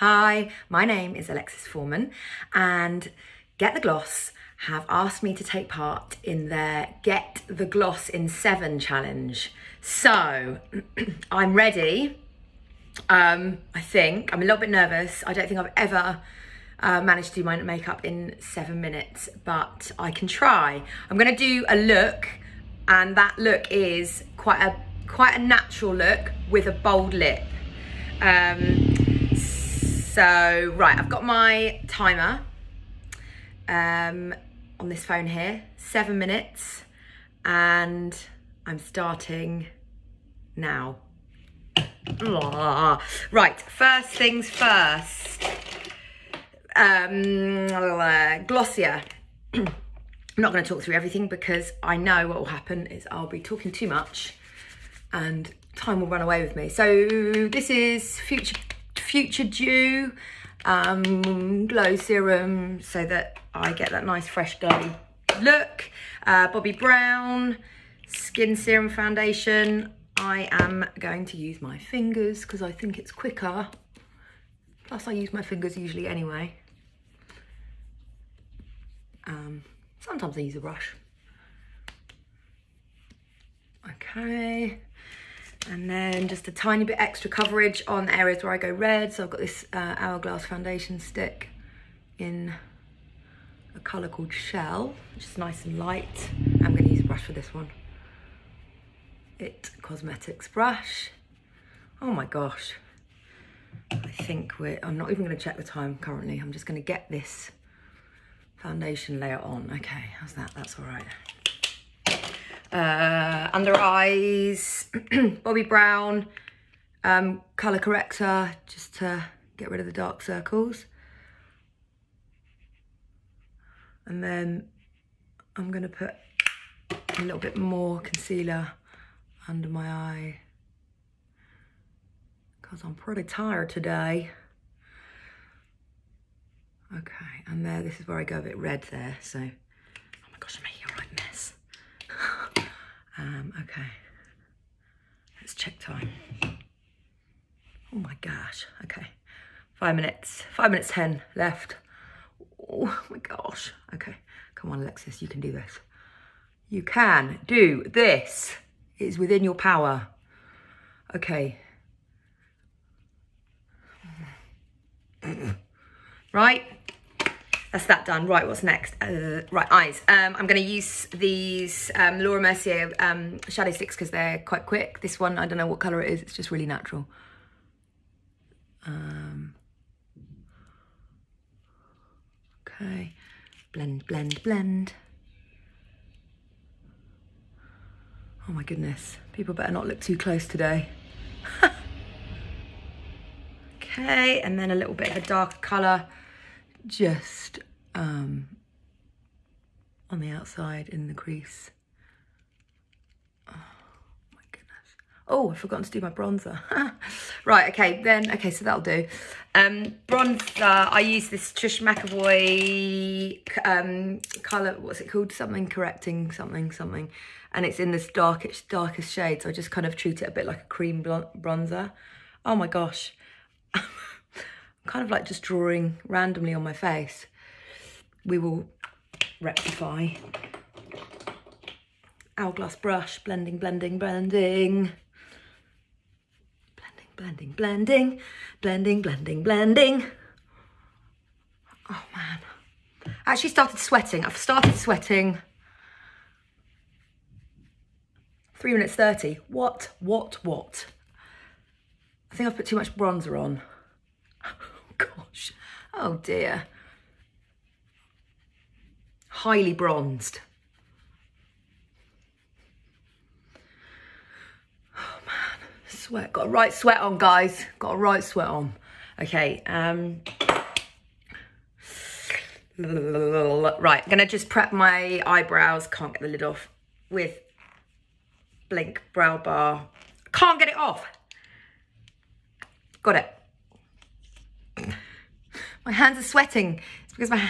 Hi, my name is Alexis Foreman and Get the Gloss have asked me to take part in their Get the Gloss in 7 challenge. So, I'm ready. Um, I think. I'm a little bit nervous. I don't think I've ever uh, managed to do my makeup in seven minutes, but I can try. I'm gonna do a look and that look is quite a quite a natural look with a bold lip. Um, so, right, I've got my timer um, on this phone here, seven minutes, and I'm starting now. Right, first things first. Um, uh, Glossier. I'm not going to talk through everything because I know what will happen is I'll be talking too much and time will run away with me. So this is Future Future Dew um, Glow Serum so that I get that nice fresh glow look. Uh, Bobbi Brown Skin Serum Foundation. I am going to use my fingers because I think it's quicker. Plus I use my fingers usually anyway. Um, sometimes I use a brush. Okay. And then just a tiny bit extra coverage on the areas where I go red. So I've got this uh, Hourglass foundation stick in a colour called Shell, which is nice and light. I'm going to use a brush for this one. It Cosmetics brush. Oh my gosh. I think we're, I'm not even going to check the time currently. I'm just going to get this foundation layer on. Okay, how's that? That's all right. Uh, under eyes, Bobbi Brown, um, colour corrector, just to get rid of the dark circles. And then I'm going to put a little bit more concealer under my eye because I'm pretty tired today. Okay, and there, this is where I go a bit red there, so, oh my gosh, I'm making a right mess. Um, okay, let's check time. Oh my gosh, okay, five minutes, five minutes ten left. Oh my gosh, okay, come on Alexis, you can do this. You can do this. It is within your power. Okay. Right, that's that done. Right, what's next? Uh, right, eyes. Um, I'm going to use these um, Laura Mercier um, shadow sticks because they're quite quick. This one, I don't know what colour it is. It's just really natural. Um, okay, blend, blend, blend. Oh my goodness, people better not look too close today. okay, and then a little bit of a darker colour just um, on the outside in the crease. Oh my goodness. Oh, I've forgotten to do my bronzer. right, okay, then, okay, so that'll do. Um, bronzer, I use this Trish McEvoy um, colour, what's it called? Something correcting, something, something. And it's in this darkest, darkest shade, so I just kind of treat it a bit like a cream bronzer. Oh my gosh. I'm kind of like just drawing randomly on my face. We will rectify. Hourglass brush, blending, blending, blending. Blending, blending, blending, blending, blending, blending. Oh man. I actually started sweating. I've started sweating. Three minutes 30. What, what, what? I think I've put too much bronzer on oh, gosh. Oh dear. Highly bronzed. Oh man, sweat. Got a right sweat on, guys. Got a right sweat on. Okay, um... Right, I'm gonna just prep my eyebrows. Can't get the lid off with Blink Brow Bar. Can't get it off. Got it. My hands are sweating. It's because my...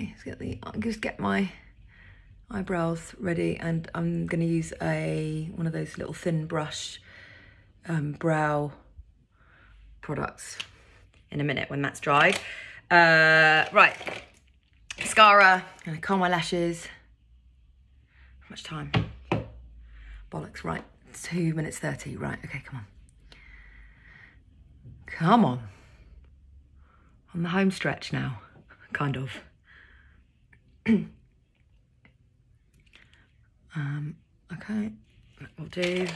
Okay, let's get the... Just get my eyebrows ready and I'm going to use a one of those little thin brush um, brow products in a minute when that's dried. Uh, right, mascara, gonna curl my lashes. How much time? Bollocks, right, two minutes 30, right, okay, come on. Come on. On the home stretch now, kind of. um, okay, will do.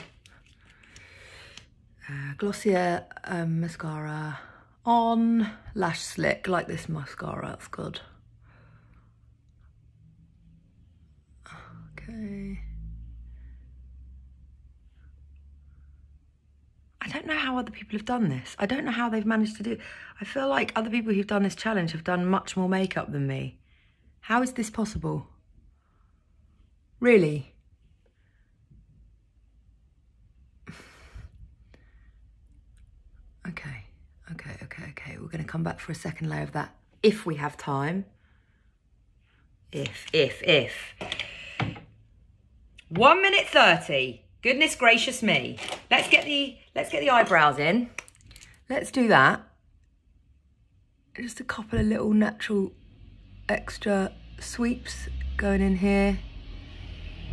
Uh, Glossier um, mascara on, lash slick, like this mascara, that's good. Okay. I don't know how other people have done this. I don't know how they've managed to do it. I feel like other people who've done this challenge have done much more makeup than me. How is this possible? Really? Okay, okay, okay, okay. We're going to come back for a second layer of that if we have time. If, if, if. One minute 30. Goodness gracious me. Let's get the, let's get the eyebrows in. Let's do that. Just a couple of little natural extra sweeps going in here.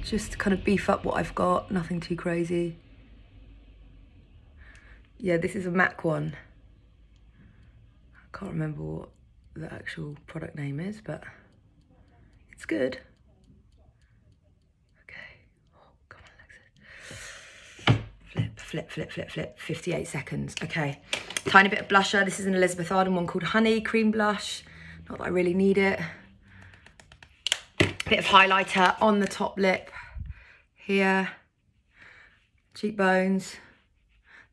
Just to kind of beef up what I've got, nothing too crazy. Yeah, this is a MAC one. I can't remember what the actual product name is, but it's good. Okay, oh, flip, flip, flip, flip, flip, 58 seconds. Okay, tiny bit of blusher. This is an Elizabeth Arden one called Honey Cream Blush. Not that I really need it. Bit of highlighter on the top lip here. Cheekbones.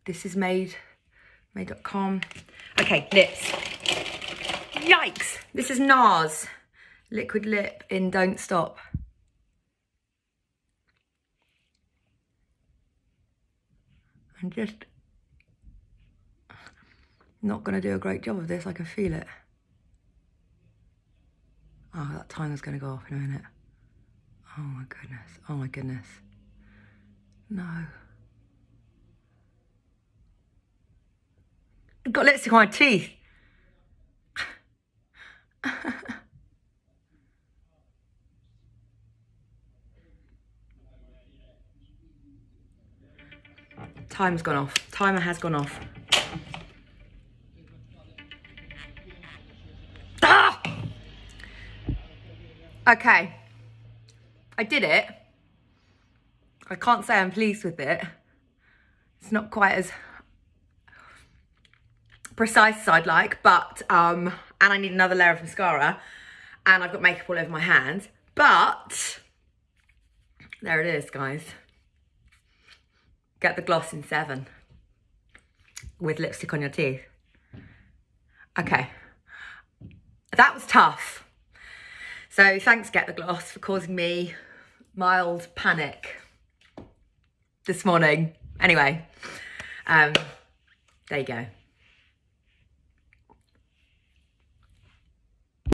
This is made, made.com. Okay, lips. Yikes. This is NARS liquid lip in Don't Stop. I'm just not going to do a great job of this. I can feel it. Oh, that timer's to go off in a minute. Oh my goodness. Oh my goodness. No. I've got lipstick on my teeth. Time's gone off. Timer has gone off. Okay. I did it. I can't say I'm pleased with it. It's not quite as precise as I'd like, but, um, and I need another layer of mascara, and I've got makeup all over my hands, but there it is, guys. Get the gloss in seven with lipstick on your teeth. Okay, that was tough. So thanks Get the Gloss for causing me mild panic this morning. Anyway, um, there you go.